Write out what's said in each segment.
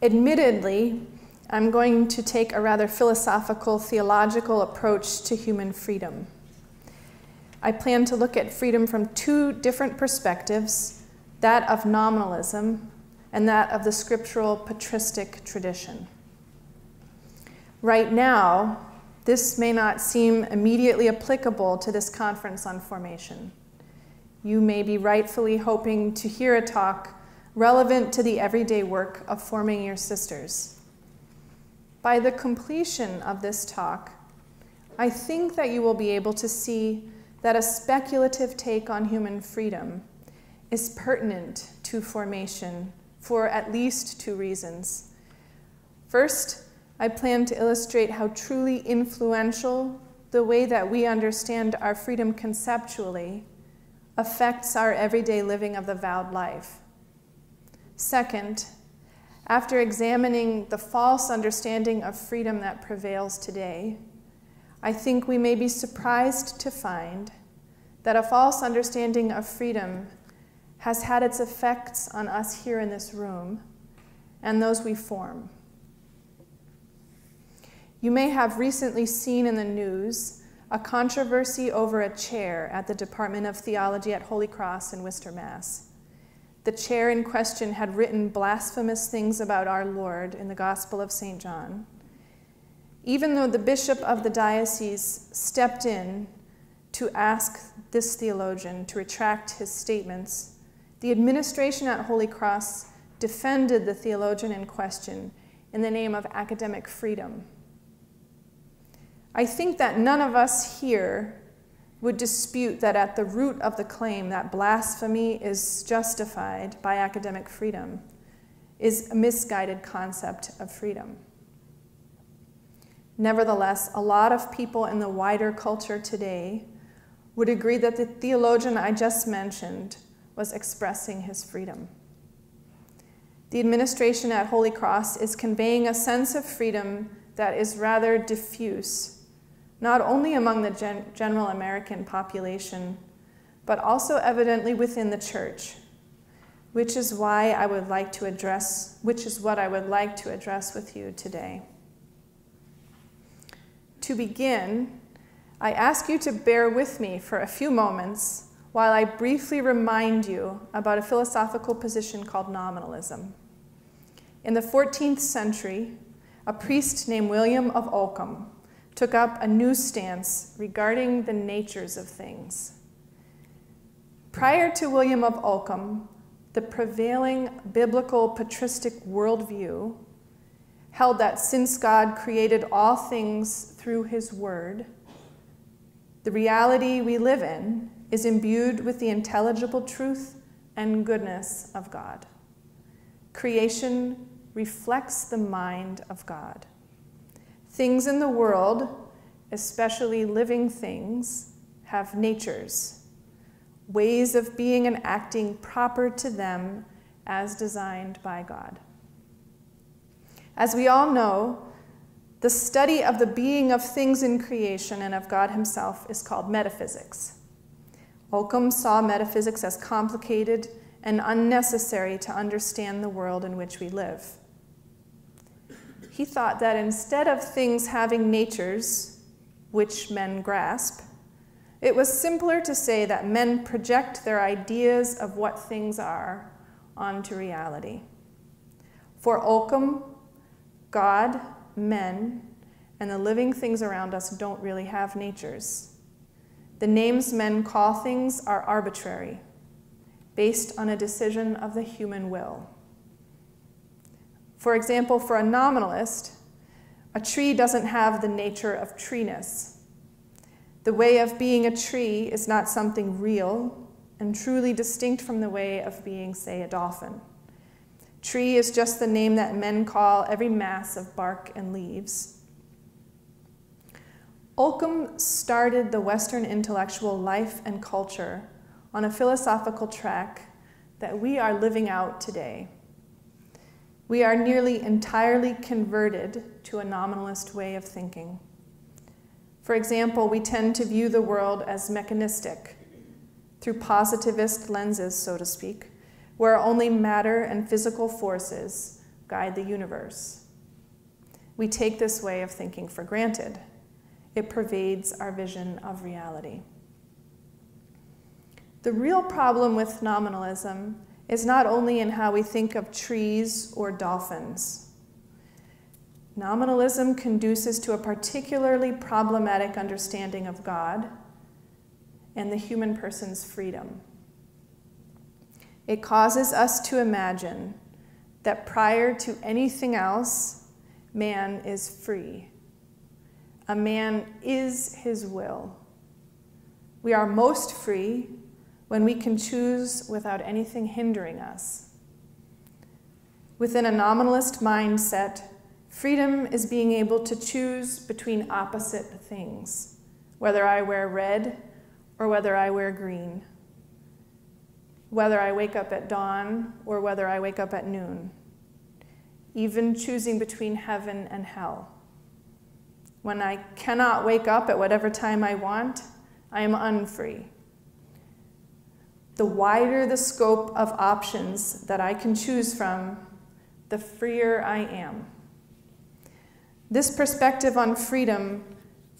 Admittedly, I'm going to take a rather philosophical, theological approach to human freedom. I plan to look at freedom from two different perspectives that of nominalism and that of the scriptural patristic tradition. Right now, this may not seem immediately applicable to this conference on formation. You may be rightfully hoping to hear a talk relevant to the everyday work of forming your sisters. By the completion of this talk, I think that you will be able to see that a speculative take on human freedom is pertinent to formation for at least two reasons. First, I plan to illustrate how truly influential the way that we understand our freedom conceptually affects our everyday living of the vowed life. Second, after examining the false understanding of freedom that prevails today, I think we may be surprised to find that a false understanding of freedom has had its effects on us here in this room and those we form. You may have recently seen in the news a controversy over a chair at the Department of Theology at Holy Cross in Worcester, Mass. The chair in question had written blasphemous things about our Lord in the Gospel of St. John. Even though the bishop of the diocese stepped in to ask this theologian to retract his statements, the administration at Holy Cross defended the theologian in question in the name of academic freedom. I think that none of us here would dispute that at the root of the claim that blasphemy is justified by academic freedom is a misguided concept of freedom. Nevertheless, a lot of people in the wider culture today would agree that the theologian I just mentioned was expressing his freedom. The administration at Holy Cross is conveying a sense of freedom that is rather diffuse, not only among the gen general American population, but also evidently within the church, which is why I would like to address, which is what I would like to address with you today. To begin, I ask you to bear with me for a few moments while I briefly remind you about a philosophical position called nominalism. In the 14th century, a priest named William of Ockham took up a new stance regarding the natures of things. Prior to William of Ockham, the prevailing biblical patristic worldview held that since God created all things through his word, the reality we live in is imbued with the intelligible truth and goodness of God. Creation reflects the mind of God. Things in the world, especially living things, have natures, ways of being and acting proper to them as designed by God. As we all know, the study of the being of things in creation and of God Himself is called metaphysics. Ockham saw metaphysics as complicated and unnecessary to understand the world in which we live. He thought that instead of things having natures which men grasp, it was simpler to say that men project their ideas of what things are onto reality. For Ockham, God, men, and the living things around us don't really have natures. The names men call things are arbitrary, based on a decision of the human will. For example, for a nominalist, a tree doesn't have the nature of treeness. The way of being a tree is not something real and truly distinct from the way of being, say, a dolphin. Tree is just the name that men call every mass of bark and leaves. Ockham started the Western intellectual life and culture on a philosophical track that we are living out today. We are nearly entirely converted to a nominalist way of thinking. For example, we tend to view the world as mechanistic, through positivist lenses, so to speak, where only matter and physical forces, guide the universe. We take this way of thinking for granted. It pervades our vision of reality. The real problem with nominalism is not only in how we think of trees or dolphins. Nominalism conduces to a particularly problematic understanding of God and the human person's freedom. It causes us to imagine that prior to anything else, man is free. A man is his will. We are most free when we can choose without anything hindering us. Within a nominalist mindset, freedom is being able to choose between opposite things, whether I wear red or whether I wear green, whether I wake up at dawn or whether I wake up at noon, even choosing between heaven and hell. When I cannot wake up at whatever time I want, I am unfree. The wider the scope of options that I can choose from, the freer I am. This perspective on freedom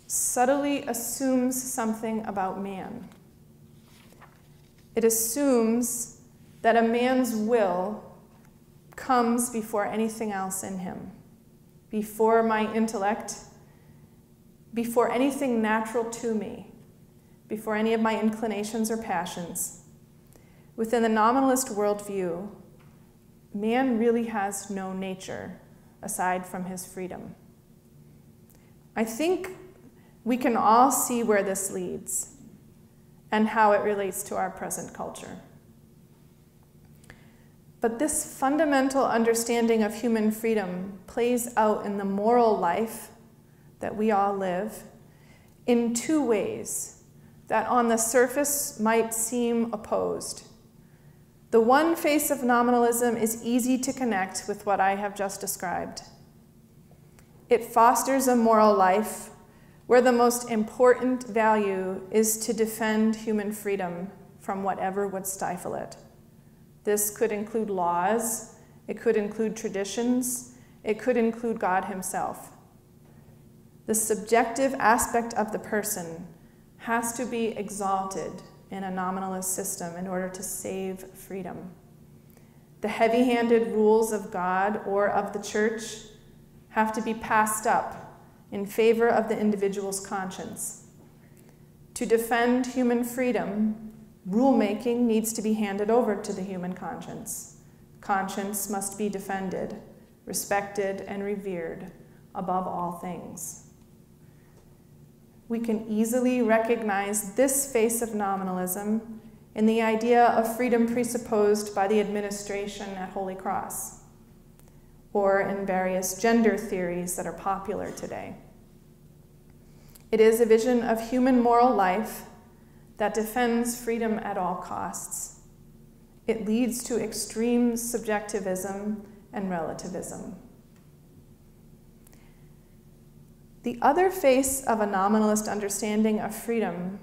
subtly assumes something about man. It assumes that a man's will comes before anything else in him, before my intellect, before anything natural to me, before any of my inclinations or passions. Within the nominalist worldview, man really has no nature aside from his freedom. I think we can all see where this leads and how it relates to our present culture. But this fundamental understanding of human freedom plays out in the moral life that we all live in two ways that on the surface might seem opposed. The one face of nominalism is easy to connect with what I have just described. It fosters a moral life where the most important value is to defend human freedom from whatever would stifle it. This could include laws, it could include traditions, it could include God Himself. The subjective aspect of the person has to be exalted in a nominalist system in order to save freedom. The heavy handed rules of God or of the church have to be passed up in favor of the individual's conscience. To defend human freedom, rulemaking needs to be handed over to the human conscience. Conscience must be defended, respected, and revered above all things. We can easily recognize this face of nominalism in the idea of freedom presupposed by the administration at Holy Cross or in various gender theories that are popular today. It is a vision of human moral life that defends freedom at all costs. It leads to extreme subjectivism and relativism. The other face of a nominalist understanding of freedom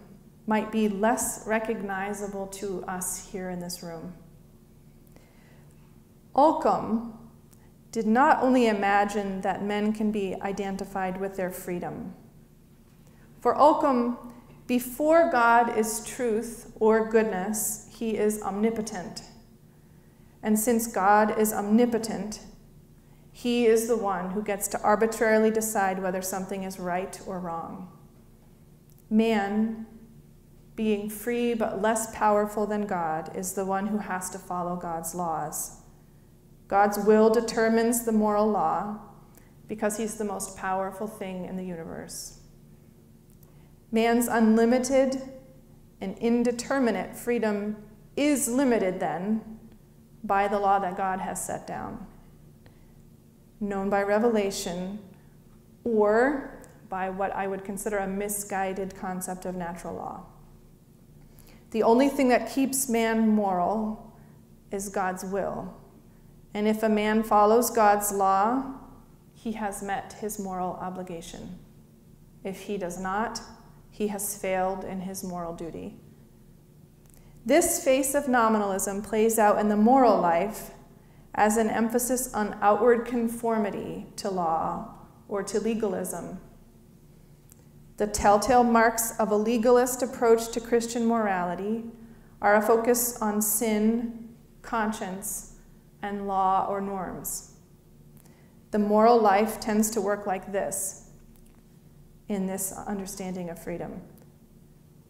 might be less recognizable to us here in this room. Occam did not only imagine that men can be identified with their freedom. For Occam, before God is truth or goodness, he is omnipotent. And since God is omnipotent, he is the one who gets to arbitrarily decide whether something is right or wrong. Man, being free but less powerful than God, is the one who has to follow God's laws. God's will determines the moral law because he's the most powerful thing in the universe. Man's unlimited and indeterminate freedom is limited then by the law that God has set down, known by revelation or by what I would consider a misguided concept of natural law. The only thing that keeps man moral is God's will and if a man follows God's law, he has met his moral obligation. If he does not, he has failed in his moral duty. This face of nominalism plays out in the moral life as an emphasis on outward conformity to law or to legalism. The telltale marks of a legalist approach to Christian morality are a focus on sin, conscience, and law or norms. The moral life tends to work like this in this understanding of freedom.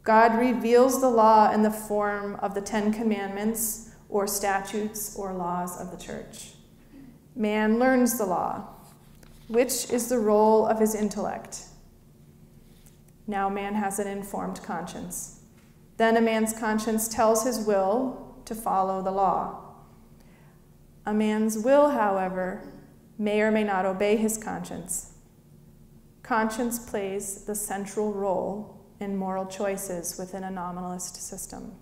God reveals the law in the form of the Ten Commandments or statutes or laws of the church. Man learns the law, which is the role of his intellect. Now man has an informed conscience. Then a man's conscience tells his will to follow the law. A man's will, however, may or may not obey his conscience. Conscience plays the central role in moral choices within a nominalist system.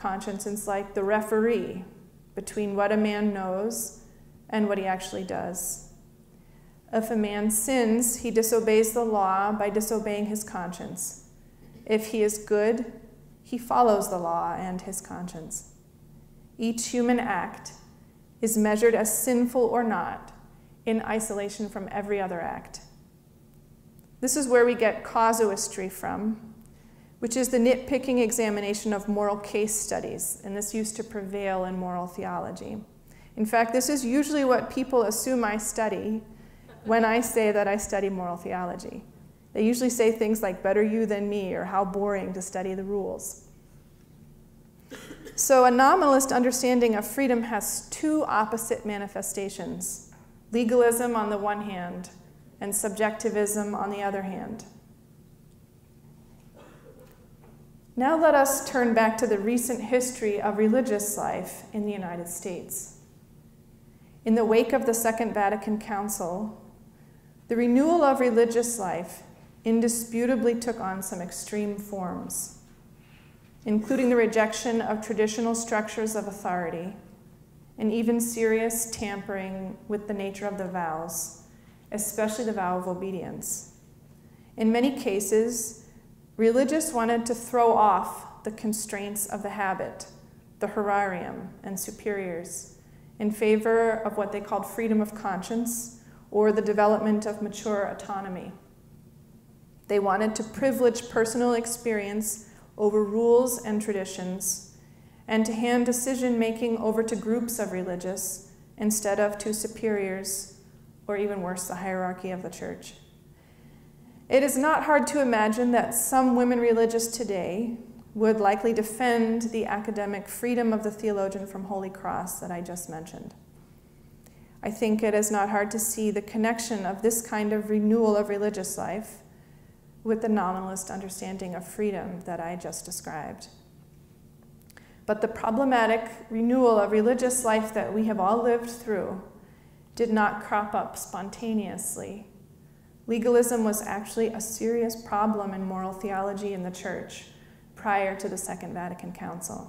Conscience is like the referee between what a man knows and what he actually does. If a man sins, he disobeys the law by disobeying his conscience. If he is good, he follows the law and his conscience. Each human act is measured as sinful or not in isolation from every other act. This is where we get casuistry from, which is the nitpicking examination of moral case studies, and this used to prevail in moral theology. In fact, this is usually what people assume I study when I say that I study moral theology. They usually say things like, better you than me, or how boring to study the rules. So, a nominalist understanding of freedom has two opposite manifestations legalism on the one hand, and subjectivism on the other hand. Now, let us turn back to the recent history of religious life in the United States. In the wake of the Second Vatican Council, the renewal of religious life indisputably took on some extreme forms including the rejection of traditional structures of authority, and even serious tampering with the nature of the vows, especially the vow of obedience. In many cases, religious wanted to throw off the constraints of the habit, the horarium, and superiors in favor of what they called freedom of conscience or the development of mature autonomy. They wanted to privilege personal experience over rules and traditions, and to hand decision making over to groups of religious instead of to superiors, or even worse, the hierarchy of the church. It is not hard to imagine that some women religious today would likely defend the academic freedom of the theologian from Holy Cross that I just mentioned. I think it is not hard to see the connection of this kind of renewal of religious life with the nominalist understanding of freedom that I just described. But the problematic renewal of religious life that we have all lived through did not crop up spontaneously. Legalism was actually a serious problem in moral theology in the church prior to the Second Vatican Council.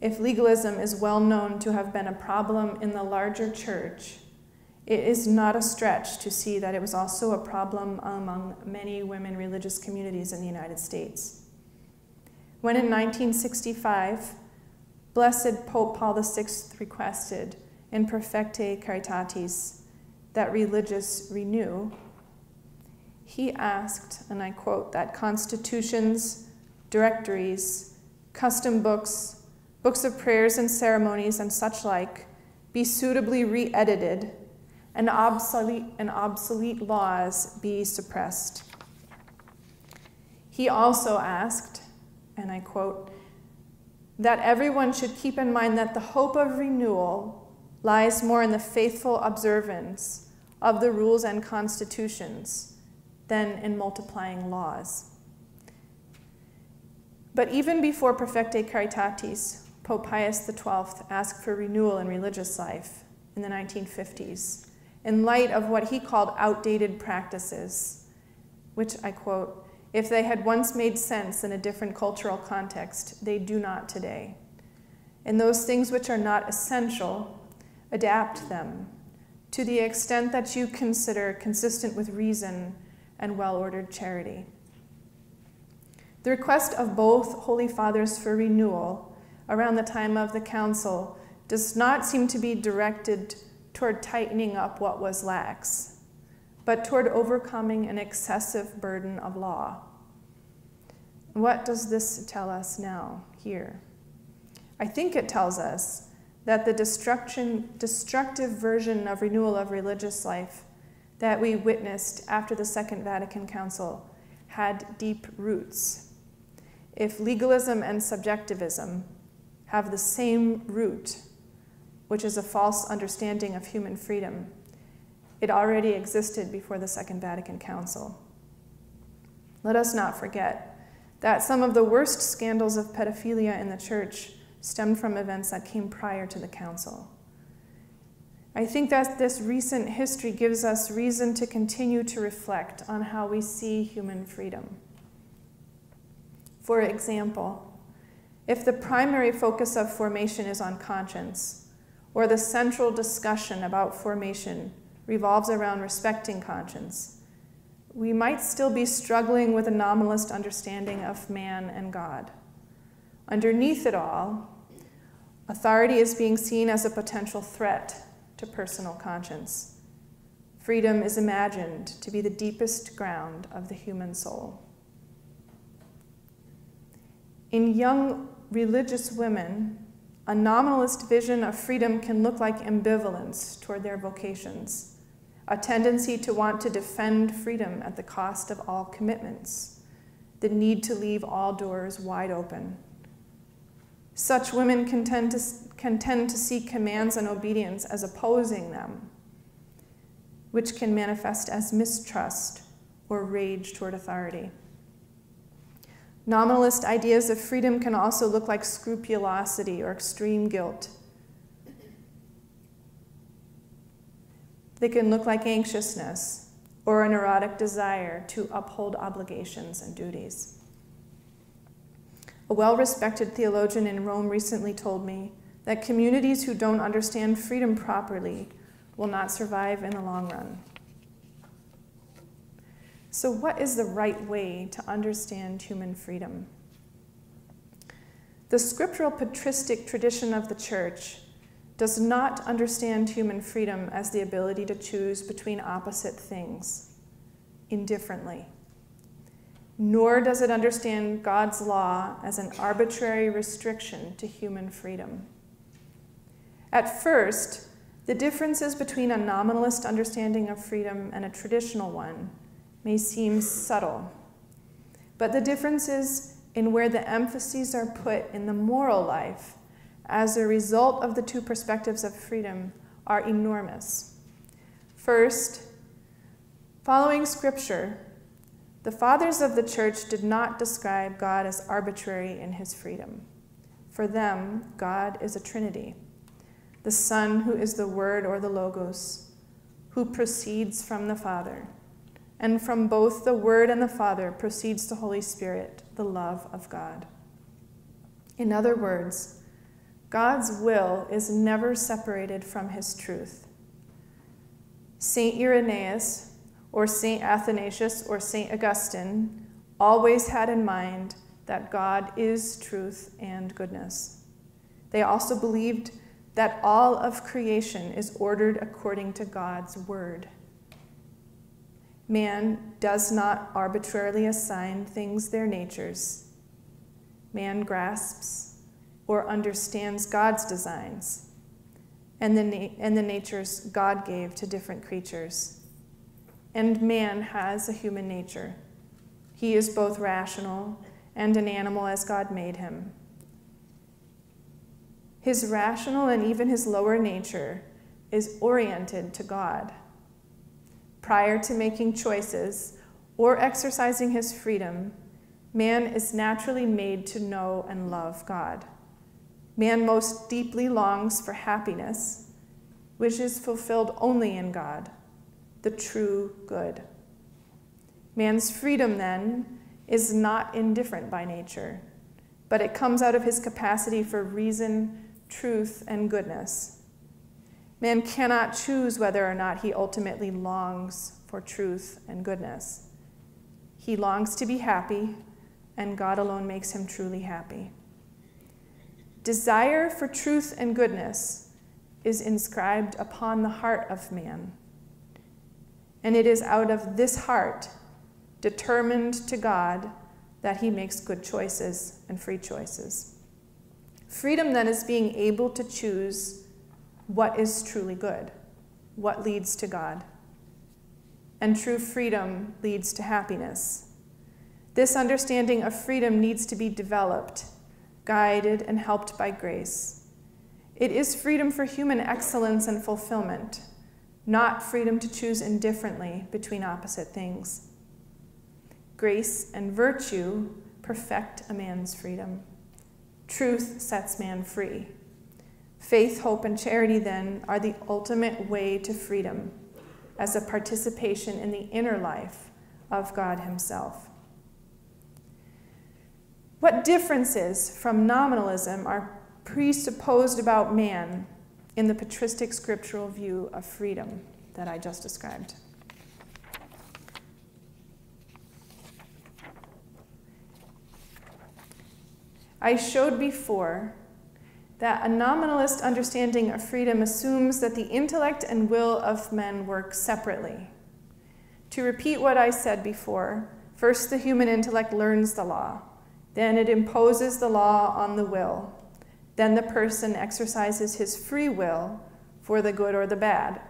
If legalism is well known to have been a problem in the larger church, it is not a stretch to see that it was also a problem among many women religious communities in the United States. When in 1965, Blessed Pope Paul VI requested in Perfectae Caritatis that religious renew, he asked, and I quote, that constitutions, directories, custom books, books of prayers and ceremonies, and such like be suitably re edited and obsolete, and obsolete laws be suppressed. He also asked, and I quote, that everyone should keep in mind that the hope of renewal lies more in the faithful observance of the rules and constitutions than in multiplying laws. But even before Perfectae Caritatis, Pope Pius XII asked for renewal in religious life in the 1950s in light of what he called outdated practices, which I quote, if they had once made sense in a different cultural context, they do not today. And those things which are not essential, adapt them to the extent that you consider consistent with reason and well ordered charity. The request of both Holy Fathers for renewal around the time of the Council does not seem to be directed toward tightening up what was lax, but toward overcoming an excessive burden of law. What does this tell us now, here? I think it tells us that the destruction, destructive version of renewal of religious life that we witnessed after the Second Vatican Council had deep roots. If legalism and subjectivism have the same root, which is a false understanding of human freedom, it already existed before the Second Vatican Council. Let us not forget that some of the worst scandals of pedophilia in the church stemmed from events that came prior to the council. I think that this recent history gives us reason to continue to reflect on how we see human freedom. For example, if the primary focus of formation is on conscience, or the central discussion about formation revolves around respecting conscience, we might still be struggling with a nominalist understanding of man and God. Underneath it all, authority is being seen as a potential threat to personal conscience. Freedom is imagined to be the deepest ground of the human soul. In young religious women, a nominalist vision of freedom can look like ambivalence toward their vocations, a tendency to want to defend freedom at the cost of all commitments, the need to leave all doors wide open. Such women can tend to can tend to see commands and obedience as opposing them, which can manifest as mistrust or rage toward authority. Nominalist ideas of freedom can also look like scrupulosity or extreme guilt. They can look like anxiousness or a neurotic desire to uphold obligations and duties. A well respected theologian in Rome recently told me that communities who don't understand freedom properly will not survive in the long run. So, what is the right way to understand human freedom? The scriptural patristic tradition of the church does not understand human freedom as the ability to choose between opposite things indifferently. Nor does it understand God's law as an arbitrary restriction to human freedom. At first, the differences between a nominalist understanding of freedom and a traditional one may seem subtle, but the differences in where the emphases are put in the moral life as a result of the two perspectives of freedom are enormous. First, following Scripture, the fathers of the church did not describe God as arbitrary in his freedom. For them, God is a trinity the Son, who is the Word or the Logos, who proceeds from the Father. And from both the Word and the Father proceeds the Holy Spirit, the love of God. In other words, God's will is never separated from his truth. St. Irenaeus, or St. Athanasius, or St. Augustine always had in mind that God is truth and goodness. They also believed that all of creation is ordered according to God's word. Man does not arbitrarily assign things their natures. Man grasps or understands God's designs and the, na- and the natures God gave to different creatures. And man has a human nature. He is both rational and an animal as God made him. His rational and even his lower nature is oriented to God. Prior to making choices or exercising his freedom, man is naturally made to know and love God. Man most deeply longs for happiness, which is fulfilled only in God, the true good. Man's freedom, then, is not indifferent by nature, but it comes out of his capacity for reason truth, and goodness. Man cannot choose whether or not he ultimately longs for truth and goodness. He longs to be happy, and God alone makes him truly happy. desire for truth and goodness is inscribed upon the heart of man. And it is out of this heart, determined to God, that he makes good choices and free choices. Freedom then is being able to choose what is truly good, what leads to God. And true freedom leads to happiness. This understanding of freedom needs to be developed, guided, and helped by grace. It is freedom for human excellence and fulfillment, not freedom to choose indifferently between opposite things. Grace and virtue perfect a man's freedom. Truth sets man free. Faith, hope, and charity, then, are the ultimate way to freedom as a participation in the inner life of God Himself. What differences from nominalism are presupposed about man in the patristic scriptural view of freedom that I just described? I showed before that a nominalist understanding of freedom assumes that the intellect and will of men work separately. To repeat what I said before, first the human intellect learns the law, then it imposes the law on the will, then the person exercises his free will for the good or the bad.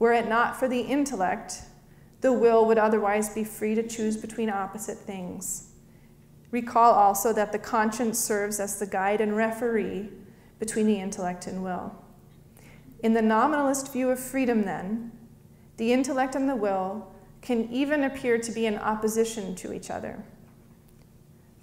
Were it not for the intellect, the will would otherwise be free to choose between opposite things. Recall also that the conscience serves as the guide and referee between the intellect and will. In the nominalist view of freedom, then, the intellect and the will can even appear to be in opposition to each other.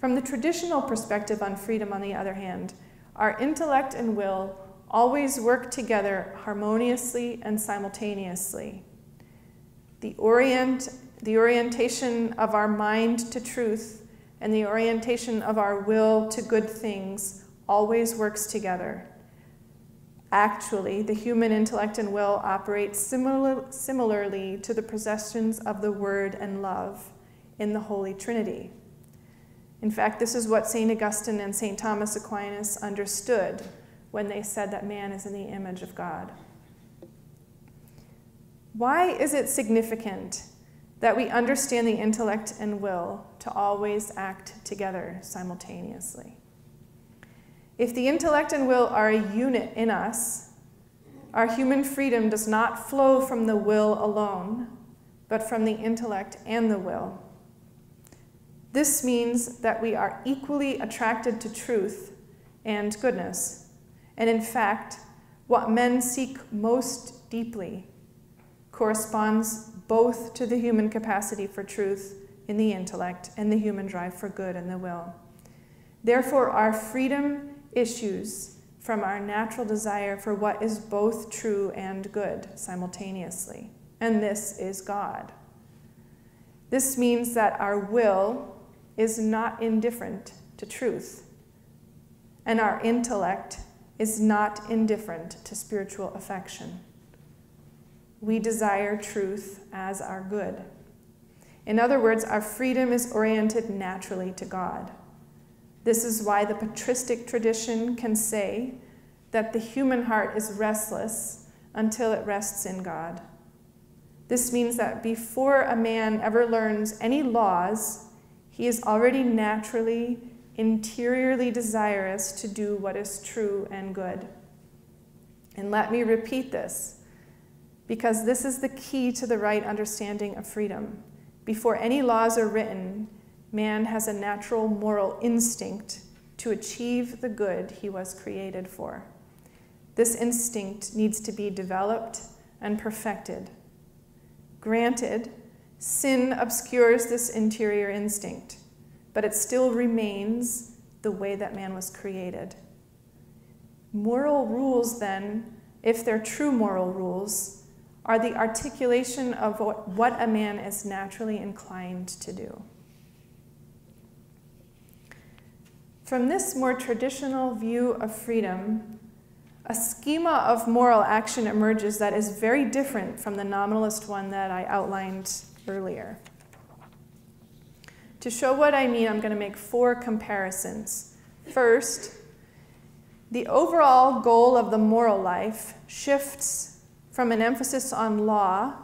From the traditional perspective on freedom, on the other hand, our intellect and will always work together harmoniously and simultaneously. The, orient, the orientation of our mind to truth and the orientation of our will to good things always works together. Actually, the human intellect and will operate similar, similarly to the processions of the Word and love in the Holy Trinity. In fact, this is what St. Augustine and St. Thomas Aquinas understood when they said that man is in the image of God. Why is it significant that we understand the intellect and will to always act together simultaneously. If the intellect and will are a unit in us, our human freedom does not flow from the will alone, but from the intellect and the will. This means that we are equally attracted to truth and goodness, and in fact, what men seek most deeply corresponds both to the human capacity for truth in the intellect and the human drive for good in the will. Therefore, our freedom issues from our natural desire for what is both true and good simultaneously, and this is God. This means that our will is not indifferent to truth, and our intellect is not indifferent to spiritual affection we desire truth as our good. In other words, our freedom is oriented naturally to God. This is why the patristic tradition can say that the human heart is restless until it rests in God. This means that before a man ever learns any laws, he is already naturally, interiorly desirous to do what is true and good. And let me repeat this because this is the key to the right understanding of freedom. Before any laws are written, man has a natural moral instinct to achieve the good he was created for. This instinct needs to be developed and perfected. Granted, sin obscures this interior instinct, but it still remains the way that man was created. Moral rules, then, if they're true moral rules, are the articulation of what a man is naturally inclined to do. From this more traditional view of freedom, a schema of moral action emerges that is very different from the nominalist one that I outlined earlier. To show what I mean, I'm going to make four comparisons. First, The overall goal of the moral life shifts from an emphasis on law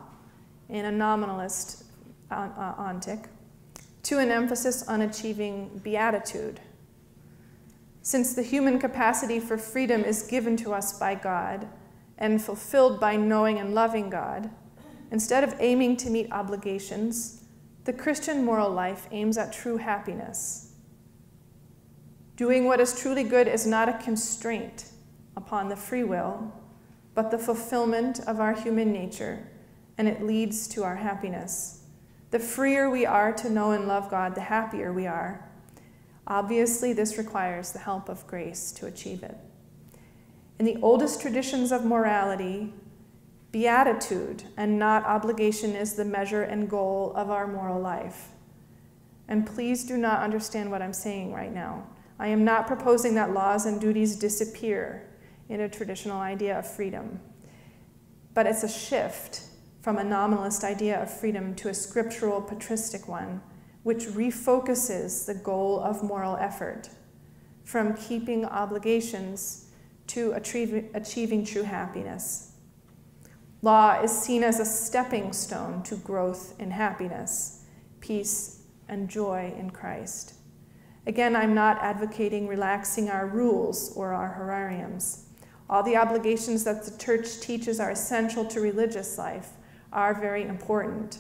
in a nominalist uh, ontic to an emphasis on achieving beatitude. Since the human capacity for freedom is given to us by God and fulfilled by knowing and loving God, instead of aiming to meet obligations, the Christian moral life aims at true happiness. Doing what is truly good is not a constraint upon the free will, but the fulfillment of our human nature, and it leads to our happiness. The freer we are to know and love God, the happier we are. Obviously, this requires the help of grace to achieve it. In the oldest traditions of morality, beatitude and not obligation is the measure and goal of our moral life. And please do not understand what I'm saying right now. I am not proposing that laws and duties disappear in a traditional idea of freedom, but it's a shift from a nominalist idea of freedom to a scriptural patristic one, which refocuses the goal of moral effort from keeping obligations to achieving, true happiness. Law is seen as a stepping stone to growth in happiness, peace, and joy in Christ. Again, I'm not advocating relaxing our rules or our horariums. All the obligations that the church teaches are essential to religious life are very important,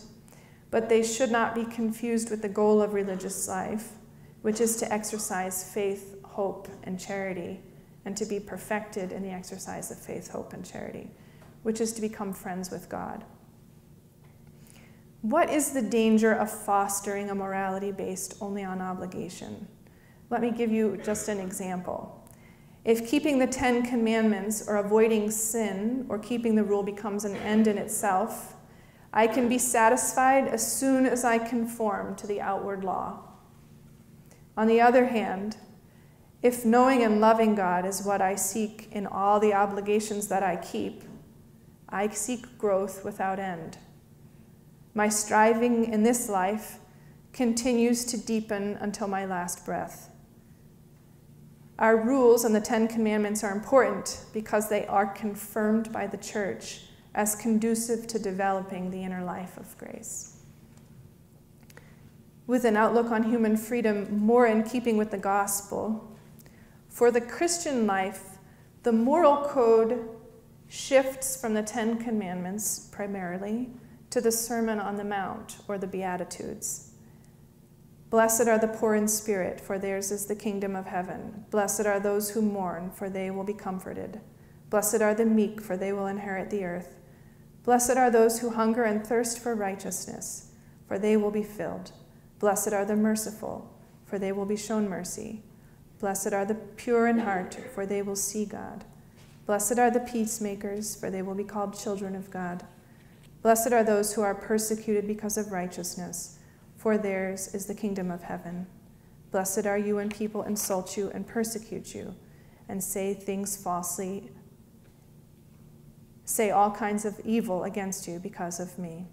but they should not be confused with the goal of religious life, which is to exercise faith, hope, and charity, and to be perfected in the exercise of faith, hope, and charity, which is to become friends with God. What is the danger of fostering a morality based only on obligation? Let me give you just an example. If keeping the Ten Commandments or avoiding sin or keeping the rule becomes an end in itself, I can be satisfied as soon as I conform to the outward law. On the other hand, if knowing and loving God is what I seek in all the obligations that I keep, I seek growth without end. My striving in this life continues to deepen until my last breath. Our rules and the Ten Commandments are important because they are confirmed by the church as conducive to developing the inner life of grace. With an outlook on human freedom more in keeping with the gospel, for the Christian life, the moral code shifts from the Ten Commandments primarily to the Sermon on the Mount or the Beatitudes. Blessed are the poor in spirit, for theirs is the kingdom of heaven. Blessed are those who mourn, for they will be comforted. Blessed are the meek, for they will inherit the earth. Blessed are those who hunger and thirst for righteousness, for they will be filled. Blessed are the merciful, for they will be shown mercy. Blessed are the pure in heart, for they will see God. Blessed are the peacemakers, for they will be called children of God. Blessed are those who are persecuted because of righteousness, for theirs is the kingdom of heaven. Blessed are you when people insult you and persecute you, and say things falsely say all kinds of evil against you because of me.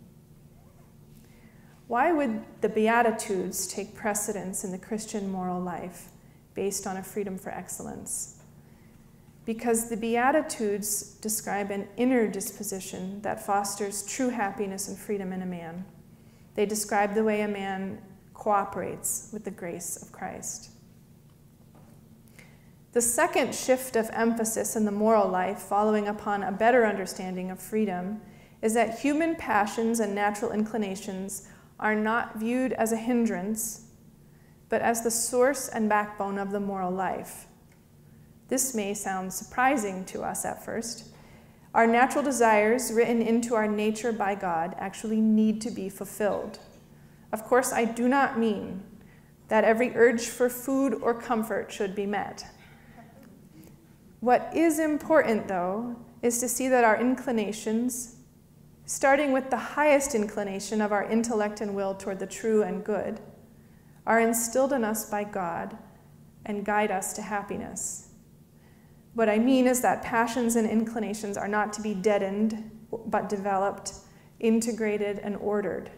Why would the Beatitudes take precedence in the Christian moral life based on a freedom for excellence? Because the Beatitudes describe an inner disposition that fosters true happiness and freedom in a man. They describe the way a man cooperates with the grace of Christ. The second shift of emphasis in the moral life, following upon a better understanding of freedom, is that human passions and natural inclinations are not viewed as a hindrance, but as the source and backbone of the moral life. This may sound surprising to us at first. Our natural desires, written into our nature by God, actually need to be fulfilled. Of course, I do not mean that every urge for food or comfort should be met. What is important, though, is to see that our inclinations, starting with the highest inclination of our intellect and will toward the true and good, are instilled in us by God and guide us to happiness. What I mean is that passions and inclinations are not to be deadened, but developed, integrated, and ordered.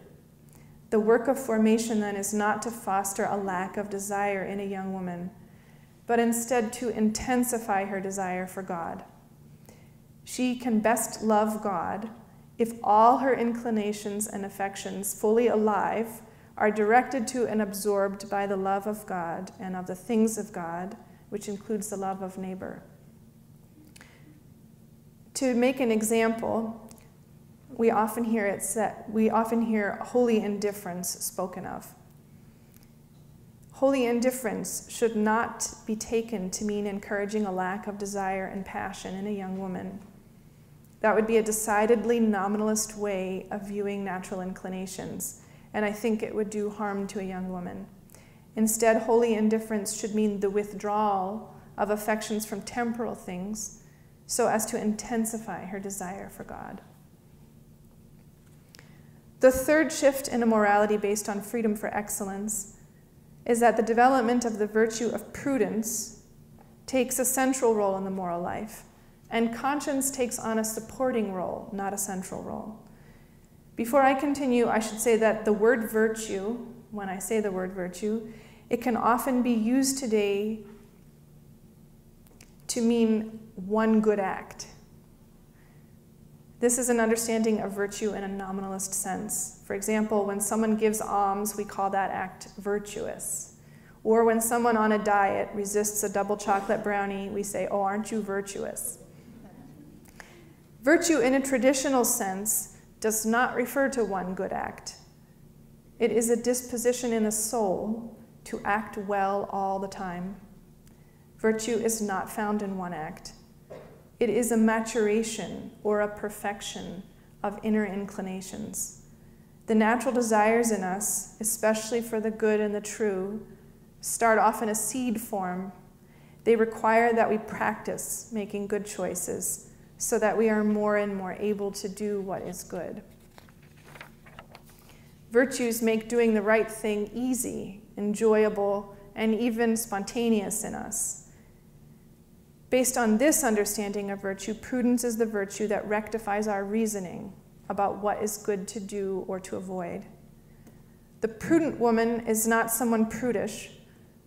The work of formation, then, is not to foster a lack of desire in a young woman but instead to intensify her desire for God. She can best love God if all her inclinations and affections, fully alive, are directed to and absorbed by the love of God and of the things of God, which includes the love of neighbor. To make an example, we often hear it said, we often hear holy indifference spoken of. Holy indifference should not be taken to mean encouraging a lack of desire and passion in a young woman. That would be a decidedly nominalist way of viewing natural inclinations, and I think it would do harm to a young woman. Instead, holy indifference should mean the withdrawal of affections from temporal things so as to intensify her desire for God. The third shift in a morality based on freedom for excellence is that the development of the virtue of prudence takes a central role in the moral life, and conscience takes on a supporting role, not a central role. Before I continue, I should say that the word virtue, when I say the word virtue, it can often be used today to mean one good act. This is an understanding of virtue in a nominalist sense. For example, when someone gives alms, we call that act virtuous. Or when someone on a diet resists a double chocolate brownie, we say, Oh, aren't you virtuous? Virtue in a traditional sense does not refer to one good act. It is a disposition in the soul to act well all the time. Virtue is not found in one act. It is a maturation or a perfection of inner inclinations. The natural desires in us, especially for the good and the true, start off in a seed form. They require that we practice making good choices so that we are more and more able to do what is good. Virtues make doing the right thing easy, enjoyable, and even spontaneous in us. Based on this understanding of virtue, prudence is the virtue that rectifies our reasoning about what is good to do or to avoid. The prudent woman is not someone prudish,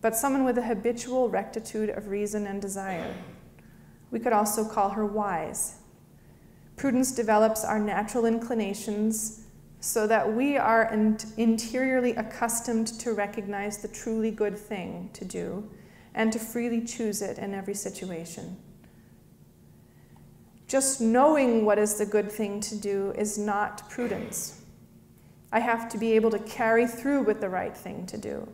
but someone with a habitual rectitude of reason and desire. We could also call her wise. Prudence develops our natural inclinations so that we are interiorly accustomed to recognize the truly good thing to do and to freely choose it in every situation. Just knowing what is the good thing to do is not prudence. I have to be able to carry through with the right thing to do.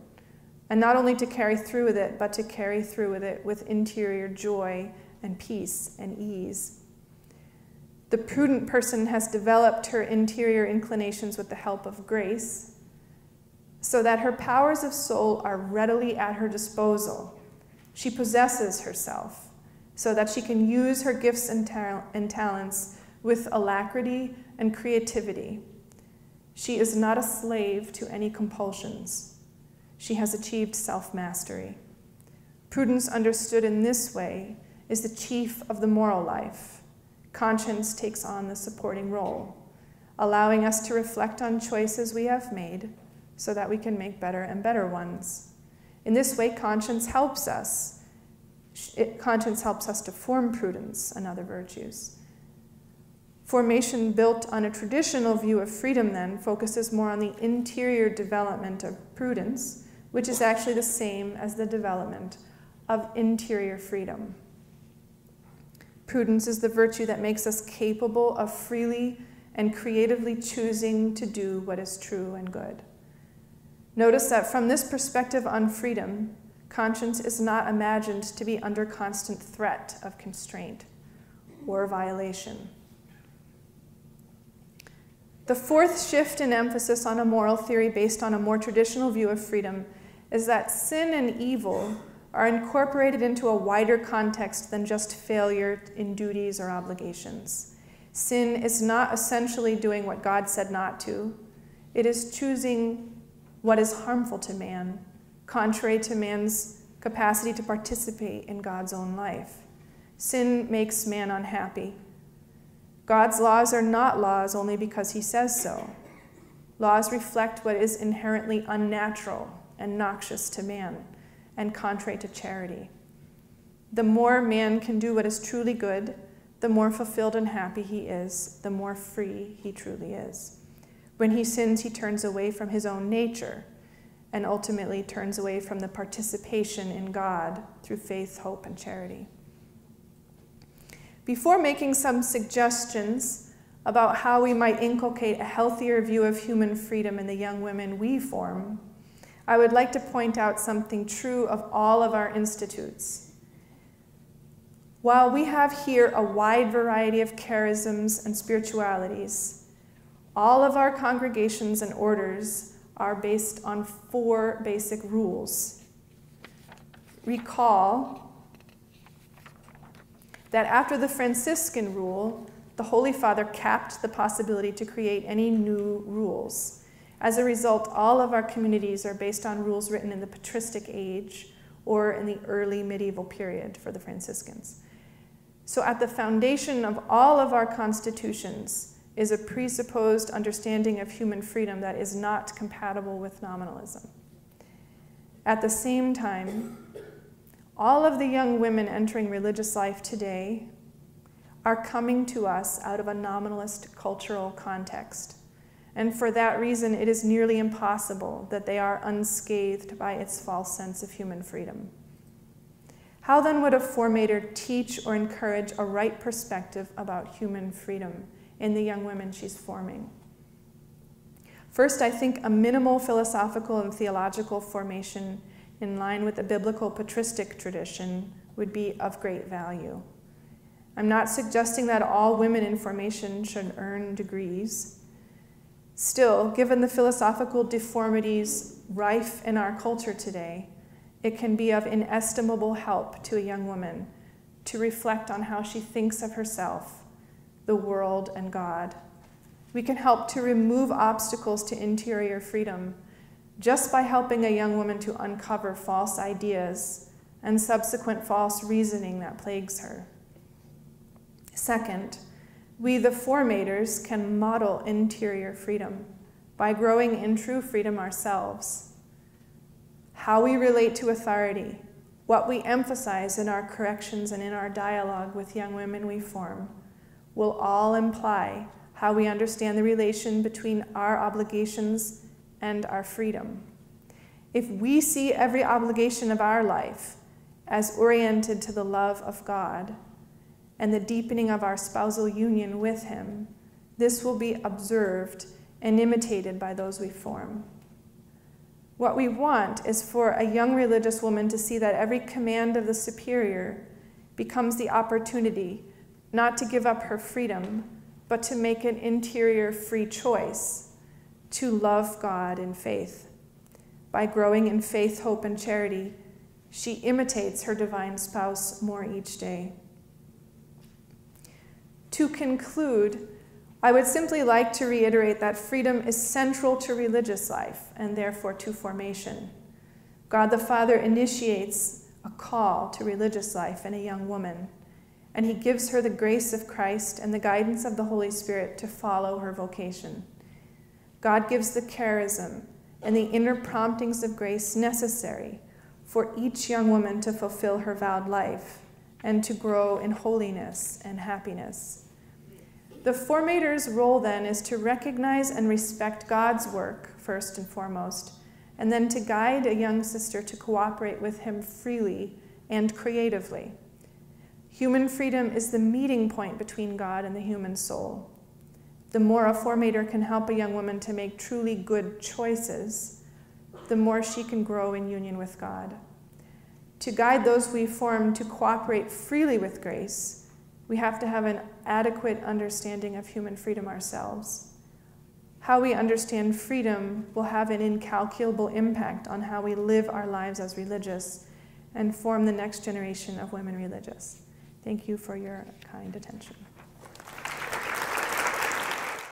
And not only to carry through with it, but to carry through with it with interior joy and peace and ease. The prudent person has developed her interior inclinations with the help of grace, so that her powers of soul are readily at her disposal she possesses herself so that she can use her gifts and, ta- and talents with alacrity and creativity. She is not a slave to any compulsions. She has achieved self mastery. Prudence, understood in this way, is the chief of the moral life. Conscience takes on the supporting role, allowing us to reflect on choices we have made so that we can make better and better ones. In this way, conscience helps us. It, conscience helps us to form prudence and other virtues. Formation built on a traditional view of freedom, then, focuses more on the interior development of prudence, which is actually the same as the development of interior freedom. Prudence is the virtue that makes us capable of freely and creatively choosing to do what is true and good. Notice that from this perspective on freedom, conscience is not imagined to be under constant threat of constraint or violation. The fourth shift in emphasis on a moral theory based on a more traditional view of freedom is that sin and evil are incorporated into a wider context than just failure in duties or obligations. Sin is not essentially doing what God said not to, it is choosing what is harmful to man, contrary to man's capacity to participate in God's own life. Sin makes man unhappy. God's laws are not laws only because he says so. Laws reflect what is inherently unnatural and noxious to man and contrary to charity. The more man can do what is truly good, the more fulfilled and happy he is, the more free he truly is. When he sins, he turns away from his own nature and ultimately turns away from the participation in God through faith, hope, and charity. Before making some suggestions about how we might inculcate a healthier view of human freedom in the young women we form, I would like to point out something true of all of our institutes. While we have here a wide variety of charisms and spiritualities, all of our congregations and orders are based on four basic rules. Recall that after the Franciscan rule, the Holy Father capped the possibility to create any new rules. As a result, all of our communities are based on rules written in the patristic age or in the early medieval period for the Franciscans. So, at the foundation of all of our constitutions is a presupposed understanding of human freedom that is not compatible with nominalism. At the same time, all of the young women entering religious life today are coming to us out of a nominalist cultural context. And for that reason, it is nearly impossible that they are unscathed by its false sense of human freedom. How then would a formator teach or encourage a right perspective about human freedom in the young women she's forming? First, I think a minimal philosophical and theological formation in line with the biblical patristic tradition would be of great value. I'm not suggesting that all women in formation should earn degrees. Still, given the philosophical deformities rife in our culture today, it can be of inestimable help to a young woman to reflect on how she thinks of herself, the world, and God. We can help to remove obstacles to interior freedom just by helping a young woman to uncover false ideas and subsequent false reasoning that plagues her. Second, we, the formators, can model interior freedom by growing in true freedom ourselves. How we relate to authority, what we emphasize in our corrections and in our dialogue with young women we form, will all imply how we understand the relation between our obligations and our freedom. If we see every obligation of our life as oriented to the love of God and the deepening of our spousal union with Him, this will be observed and imitated by those we form. What we want is for a young religious woman to see that every command of the superior becomes the opportunity not to give up her freedom, but to make an interior free choice to love God in faith. By growing in faith, hope, and charity, she imitates her divine spouse more each day. To conclude, I would simply like to reiterate that freedom is central to religious life and therefore to formation. God the Father initiates a call to religious life in a young woman, and he gives her the grace of Christ and the guidance of the Holy Spirit to follow her vocation. God gives the charism and the inner promptings of grace necessary for each young woman to fulfill her vowed life and to grow in holiness and happiness. The formator's role then is to recognize and respect God's work, first and foremost, and then to guide a young sister to cooperate with him freely and creatively. Human freedom is the meeting point between God and the human soul the more a formator can help a young woman to make truly good choices, the more she can grow in union with God. To guide those we form to cooperate freely with grace, we have to have an adequate understanding of human freedom ourselves. How we understand freedom will have an incalculable impact on how we live our lives as religious and form the next generation of women religious. Thank you for your kind attention.